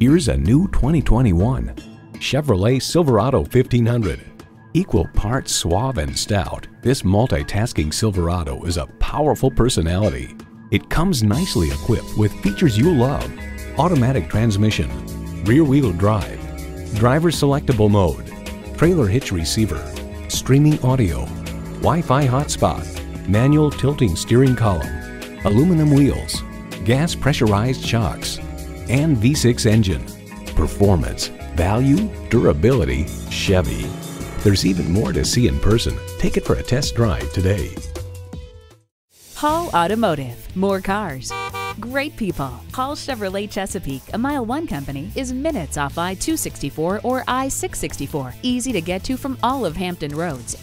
Here's a new 2021 Chevrolet Silverado 1500. Equal parts suave and stout, this multitasking Silverado is a powerful personality. It comes nicely equipped with features you'll love. Automatic transmission, rear-wheel drive, driver selectable mode, trailer hitch receiver, streaming audio, Wi-Fi hotspot, manual tilting steering column, aluminum wheels, gas pressurized shocks, and V6 engine. Performance, value, durability, Chevy. There's even more to see in person. Take it for a test drive today. Hall Automotive. More cars. Great people. Hall Chevrolet Chesapeake, a Mile 1 company, is minutes off I 264 or I 664. Easy to get to from all of Hampton roads